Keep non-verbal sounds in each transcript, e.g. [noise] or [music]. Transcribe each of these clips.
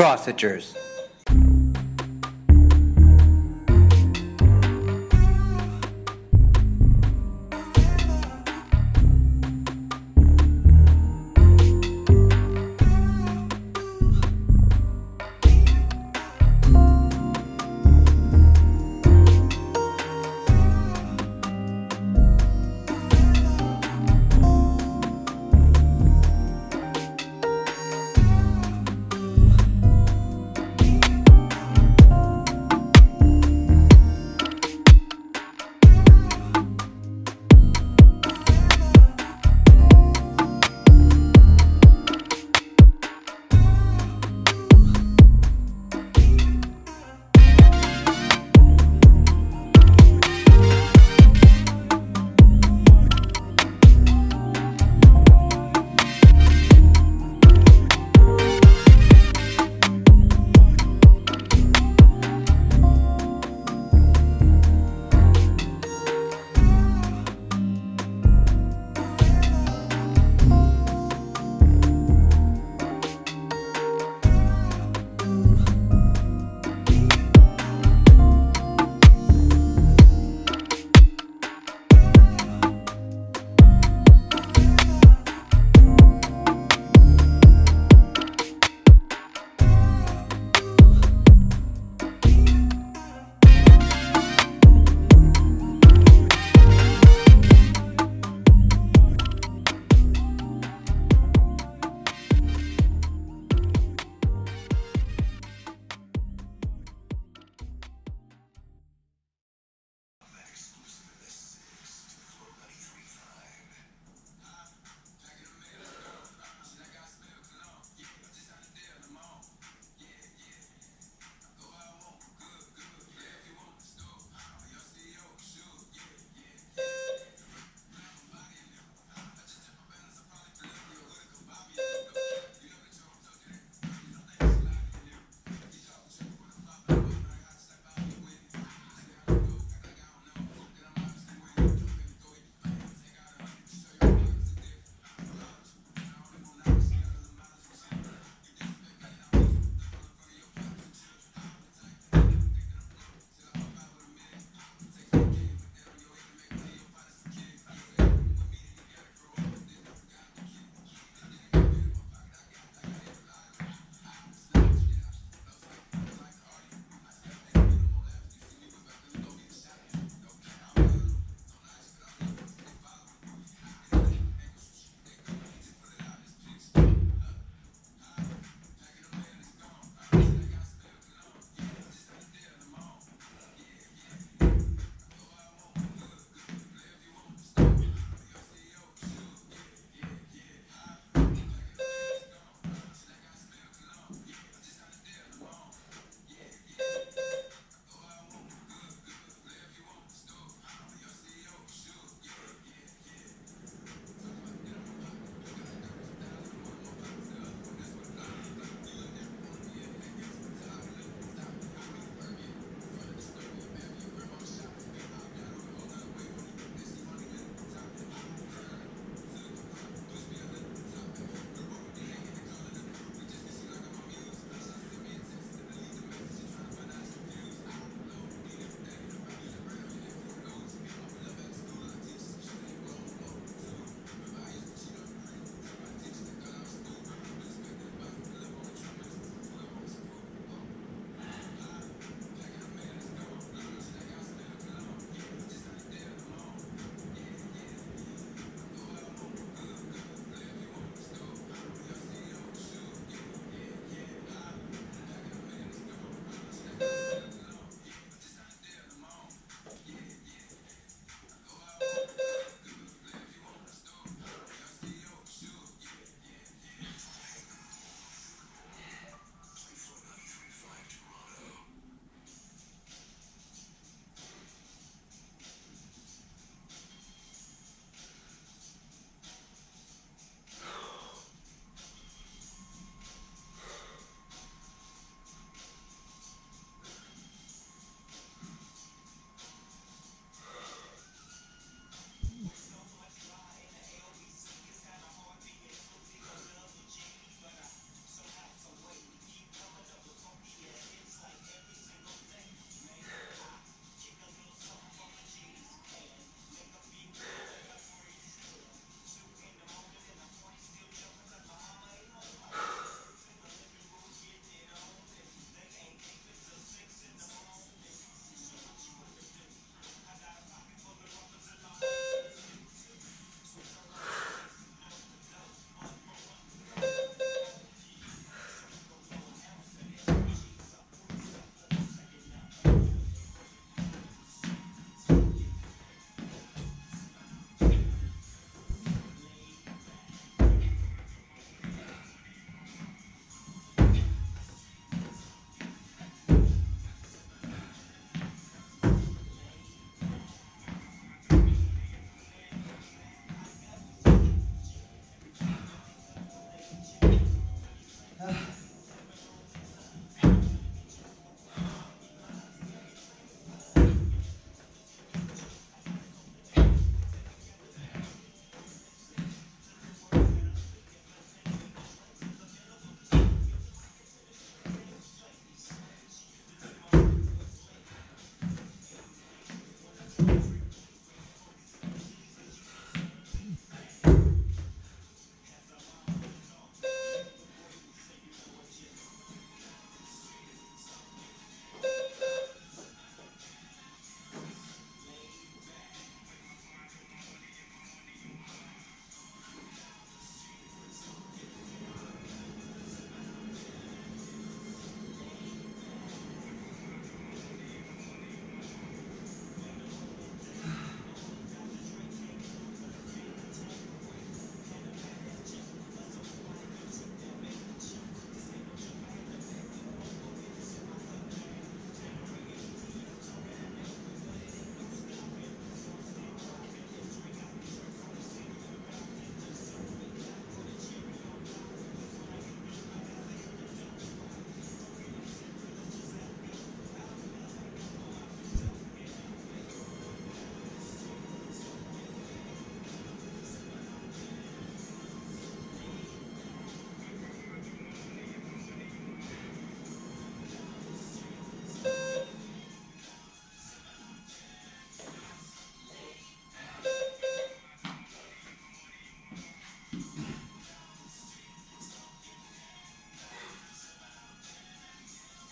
cross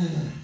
하...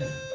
Yeah. [laughs]